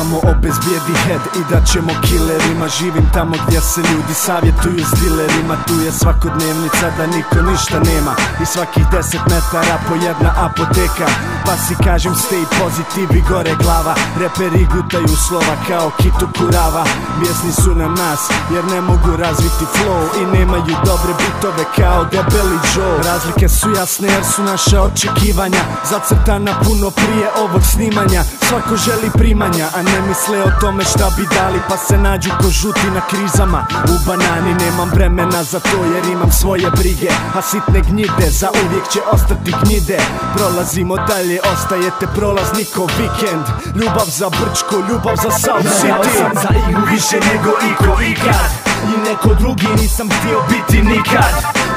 obezbijedi head i da ćemo killerima. Živim tamo gdje se ljudi savjetuju s dilerima. Tu je svakodnevnica da niko ništa nema. I svakih deset metara po jedna apoteka Pa si kažem stay pozitiv i gore glava. Reperi gutaju slova kao kitu kurava. Mjesni su na nas jer ne mogu razviti flow. I nemaju dobre bitove kao debeli Joe. Razlike su jasne jer su naše očekivanja. Zacrtana puno prije ovog snimanja. Svako želi primanja, a ne misle o tome šta bi dali. Pa se nađu ko žuti na krizama. U banani nemam vremena za to jer imam svoje brige. A sitne gnjide za uvijek će ostati gnjide. Prolazimo dalje, ostajete prolazniko vikend. Ljubav za Brčko, ljubav za South City. sam za igru više nego iko ikad. I neko drugi nisam htio biti nikad.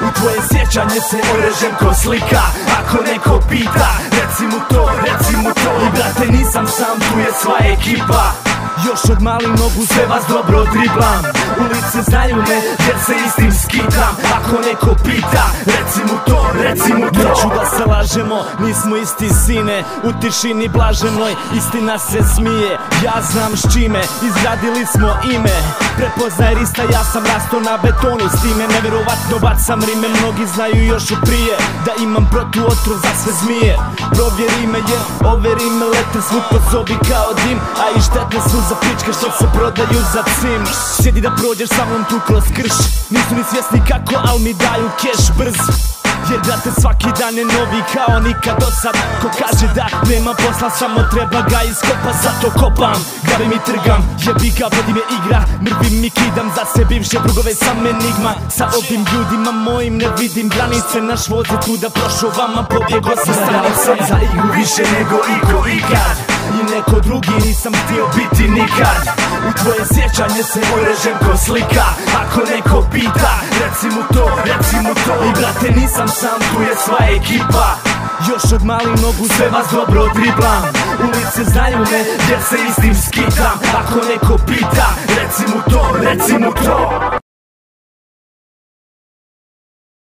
U tvoje sjećanje se orežem ko slika. Ako neko pita, reci mu to, reci mu to. I brate nisam sam, tu je sva ekipa. Još od malih nogu sve vas dobro driblam Ulice znaju me jer se istim skitam Ako neko pita, reci mu to, reci mu to. Neću da se lažemo, nismo isti sine. U tišini blaženoj, istina se smije. Ja znam s čime, izgradili smo ime. Prepoznaj rista, ja sam rasto na betonu. S time nevjerovatno bacam rime Mnogi znaju još u prije. Da imam protu otrov za sve zmije. Provjeri me jer ove rime lete svud po sobi kao dim. A i štetne su za pičke što se prodaju za cim. Sjedi da prođeš sa mnom tu kroz krš. Nisu ni svjesni kako, al mi daju keš brz. Jer brate svaki dan je novi kao nikad do sad. Ko kaže da nema posla samo treba ga iskopa. Zato kopam, gavim i trgam. Jebi ga, vodi me igra. Mrvim i kidam za sve bivše drugove sam enigma. Sa ovim ljudima mojim ne vidim granice. Naš voz je tu da prošao vama pobjego sa sam za igru više nego iko ikad. I neko drugi nisam htio biti nikad U tvoje sjećanje se orežem ko slika. Ako neko pita, reci mu to, reci mu to. I brate nisam sam, tu je sva ekipa. Još od malih nogu Sve vas dobro driblam. Ulice znaju me jer se istim skitam. Ako neko pita, reci mu